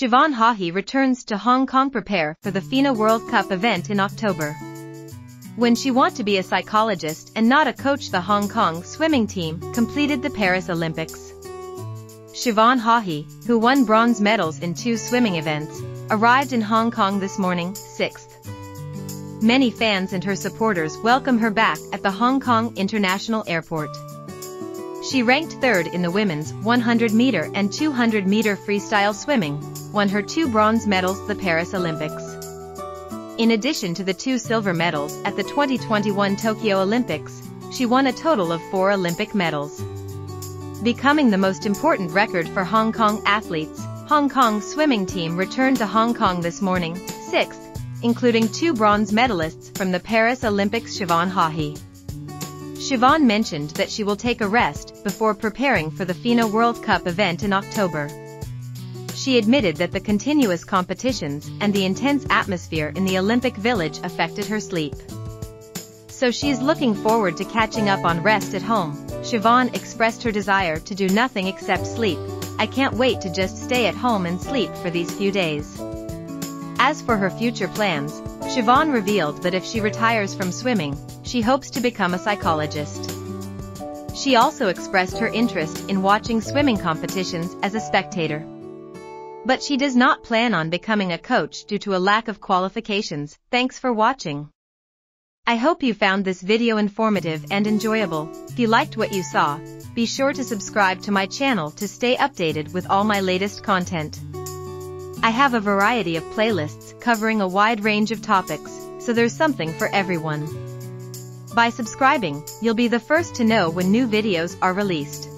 Siobhan Haughey returns to Hong Kong prepare for the FINA World Cup event in October. When she want to be a psychologist and not a coach the Hong Kong swimming team completed the Paris Olympics. Siobhan Haughey, who won bronze medals in two swimming events, arrived in Hong Kong this morning, 6th. Many fans and her supporters welcome her back at the Hong Kong International Airport. She ranked third in the women's 100-meter and 200-meter freestyle swimming, won her two bronze medals the Paris Olympics. In addition to the two silver medals at the 2021 Tokyo Olympics, she won a total of four Olympic medals. Becoming the most important record for Hong Kong athletes, Hong Kong swimming team returned to Hong Kong this morning, 6th, including two bronze medalists from the Paris Olympics Siobhan Haughey. Siobhan mentioned that she will take a rest before preparing for the FINA World Cup event in October. She admitted that the continuous competitions and the intense atmosphere in the Olympic Village affected her sleep. So she's looking forward to catching up on rest at home. Siobhan expressed her desire to do nothing except sleep. I can't wait to just stay at home and sleep for these few days. As for her future plans, Siobhan revealed that if she retires from swimming, she hopes to become a psychologist. She also expressed her interest in watching swimming competitions as a spectator. But she does not plan on becoming a coach due to a lack of qualifications. Thanks for watching. I hope you found this video informative and enjoyable. If you liked what you saw, be sure to subscribe to my channel to stay updated with all my latest content. I have a variety of playlists covering a wide range of topics, so there's something for everyone. By subscribing, you'll be the first to know when new videos are released.